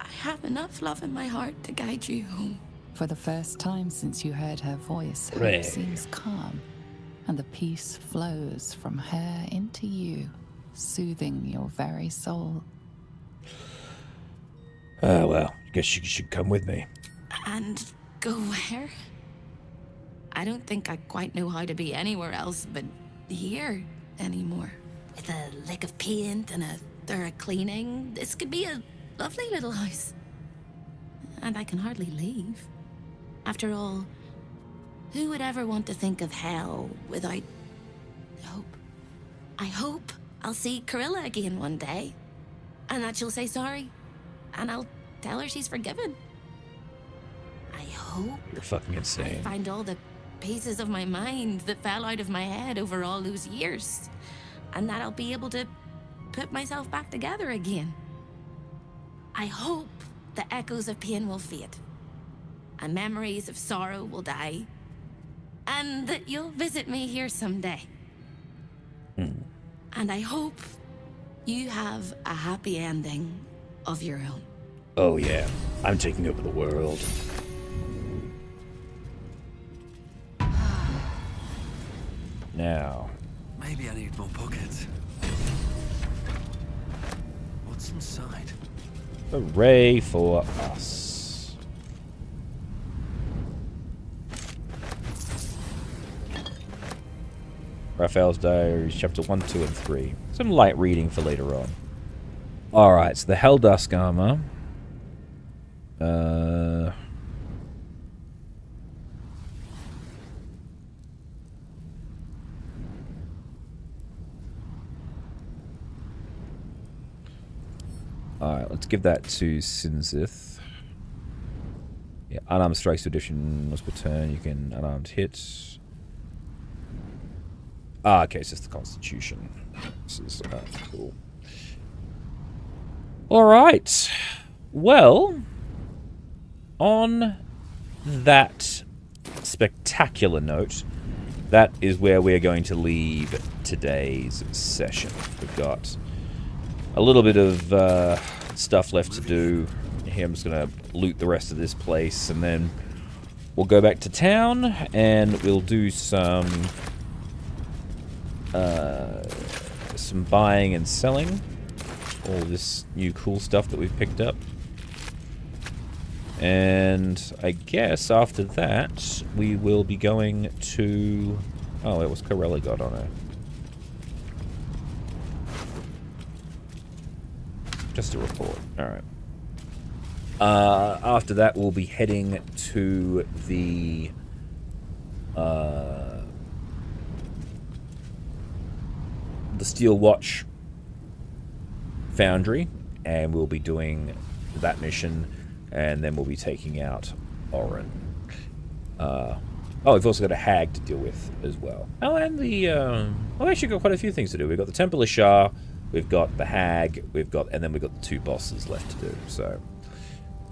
I have enough love in my heart to guide you home.
For the first time since you heard her voice, hope
Ray.
seems calm, and the peace flows from her into you, soothing your very soul.
Oh, well, I guess you should come with me.
And go where? I don't think I quite know how to be anywhere else but here anymore. With a lick of paint and a thorough cleaning, this could be a lovely little house. And I can hardly leave. After all, who would ever want to think of hell without hope? I hope I'll see Korrilla again one day, and that she'll say sorry, and I'll tell her she's forgiven. I hope
You're fucking
I
insane.
find all the pieces of my mind that fell out of my head over all those years, and that I'll be able to put myself back together again. I hope the echoes of pain will fade, and memories of sorrow will die, and that you'll visit me here someday. Hmm. And I hope you have a happy ending of your own.
Oh, yeah. I'm taking over the world. Now,
Maybe I need more pockets. What's inside?
hooray for us. Raphael's Diaries, chapter 1, 2, and 3. Some light reading for later on. Alright, so the Hell Helldusk armor. Uh. Alright, let's give that to Sinzith. Yeah, unarmed strikes to addition per turn. You can unarmed hit. Ah, okay, it's just the Constitution. This is uh, cool. Alright. Well, on that spectacular note, that is where we're going to leave today's session. We've got a little bit of uh, stuff left to do. Here, I'm just going to loot the rest of this place, and then we'll go back to town, and we'll do some uh, some buying and selling. All this new cool stuff that we've picked up. And I guess after that, we will be going to... Oh, it was Korrilla got on her. Just a report. Alright. Uh, after that, we'll be heading to the... Uh, the Steel Watch Foundry, and we'll be doing that mission, and then we'll be taking out Orin. Uh, oh, we've also got a hag to deal with as well. Oh, and the um, we've actually got quite a few things to do. We've got the Temple of Shar, we've got the hag, we've got, and then we've got the two bosses left to do. So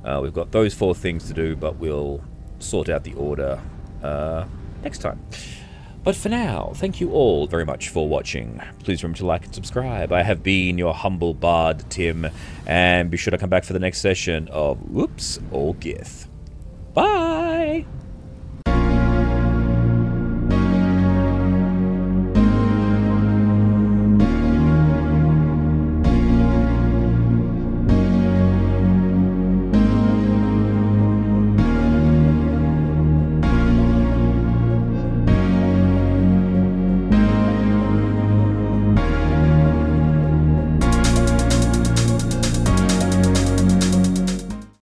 uh, we've got those four things to do, but we'll sort out the order uh, next time. But for now, thank you all very much for watching. Please remember to like and subscribe. I have been your humble bard, Tim, and be sure to come back for the next session of Whoops or Gith. Bye!